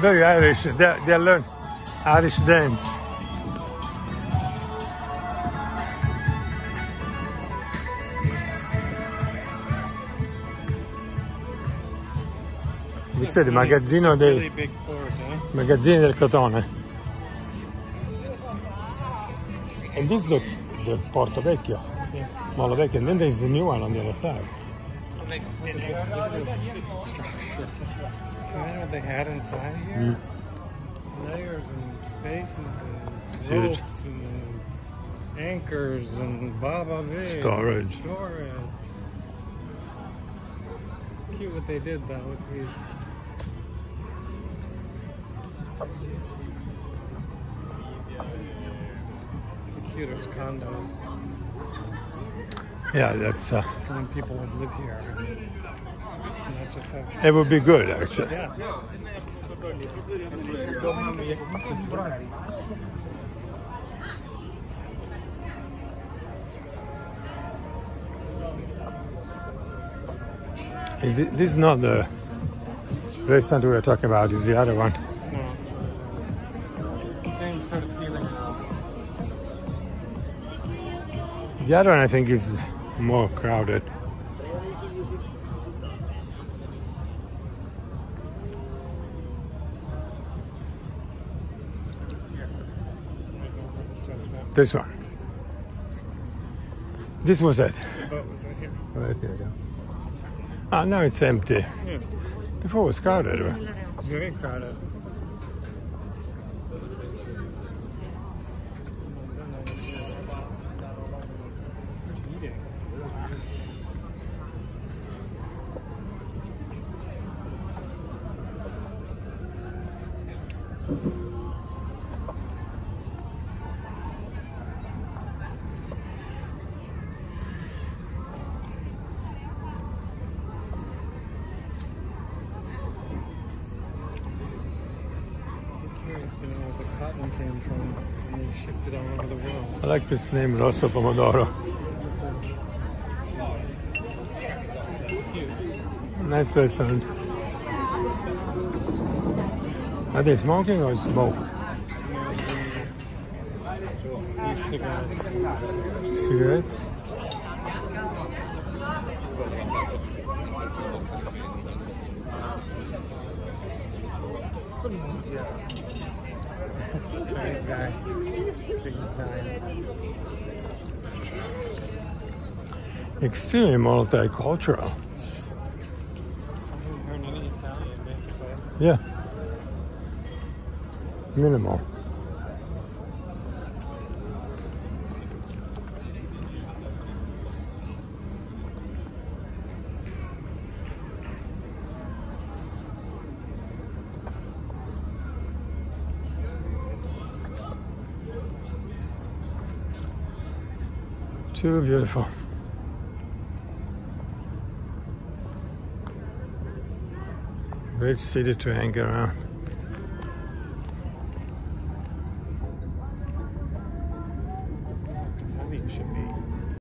Very Irish. They, they learn Irish dance. Questo è il magazzino dei huh? magazzini del cotone. And this is the, the Porto Vecchio, Yeah. Molo Vecchio, and then there's the new one on the other side. Look at this structure. Can you know what they had inside here? Mm. Layers and spaces and ropes and anchors and baba big Storage. Storage. Cute what they did though with these. The cutest condos. Yeah, that's uh, when people would live here. It would be good actually. Is it, this is not the restaurant we were talking about, it's the other one. No. Same sort of feeling. The other one I think is more crowded. This one. This was it. The boat was right here. Right here, yeah. Ah, now it's empty. Yeah. Before it was crowded. It's very crowded. Eating. I'm I like this name, Rosso Pomodoro. Nice restaurant. Are they smoking or smoke? Cigarettes. Cigarettes? Chinese guy. Extremely multicultural. I haven't heard any Italian, basically. Yeah. Minimal. Too beautiful. Great city to hang around.